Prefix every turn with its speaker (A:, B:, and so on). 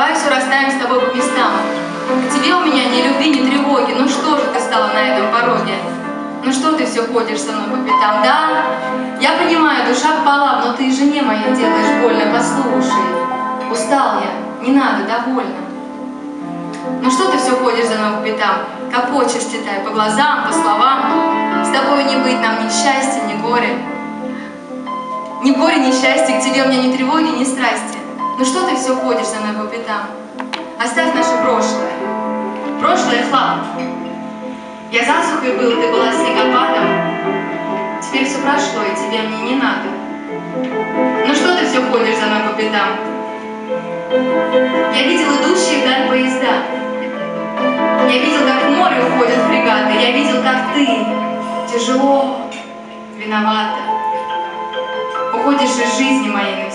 A: расставим с тобой по местам. К тебе у меня ни любви, ни тревоги. Ну что же ты стала на этом пороге? Ну что ты все ходишь со мной по пятам? Да, я понимаю, душа пала, но ты жене моей делаешь больно, послушай. Устал я, не надо, довольно. Ну что ты все ходишь за мной по пятам? Как хочешь читай, по глазам, по словам. С тобой не быть нам ни счастья, ни горя. Ни горе, ни счастья, к тебе у меня ни тревоги, ни страсти. Ну что ты все ходишь за мной по пятам? Оставь наше прошлое. Прошлое хлам. Я засухой был, ты была снегопадом. Теперь все прошло, и тебе мне не надо. Ну что ты все ходишь за мной по пятам? Я видел идущие вдаль поезда. Я видел, как в море уходят фрегаты. Я видел, как ты тяжело, виновата. Уходишь из жизни моей.